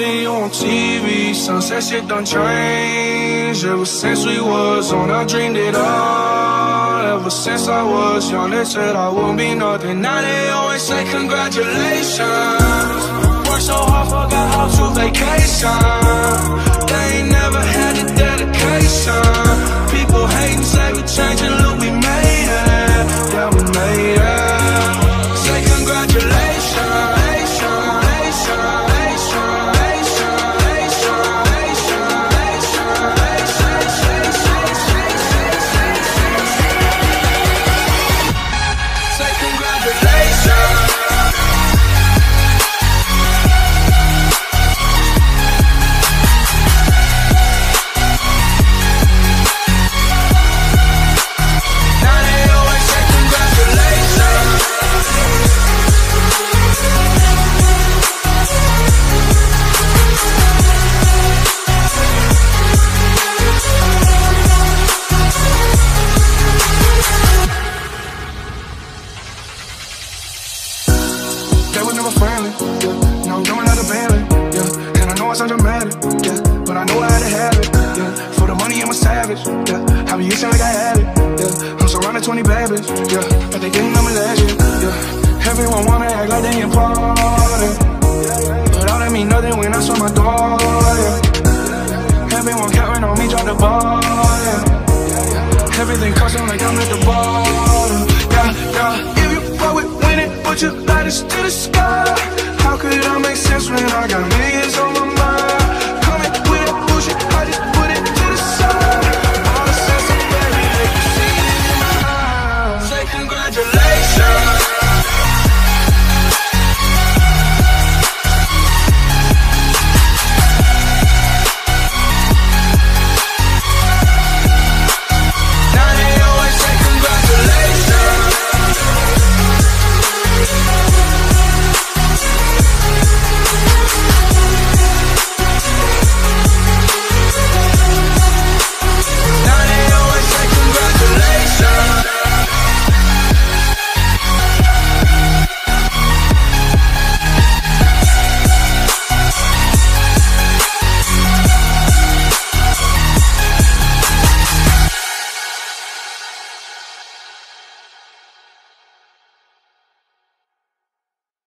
see you on TV. Sunset shit done changed. Ever since we was on, I dreamed it all. Ever since I was young, they said I wouldn't be nothing. Now they always say congratulations. Worked so hard, forgot how to vacation. Never friendly, yeah. Now I'm doing out of Bentley, yeah. And I know I sound dramatic, yeah. But I know I had to have it, yeah. For the money, I'm a savage, yeah. I be itching like I had it, yeah. I'm surrounded 20 babies, yeah. But they know me last year, yeah. Everyone wanna act like they important. But all that mean nothing when I saw my door, yeah. Everyone counting on me, drop the ball, yeah. Everything custom like I'm at the bottom. Your lighters to the sky. How could I make sense when I got millions on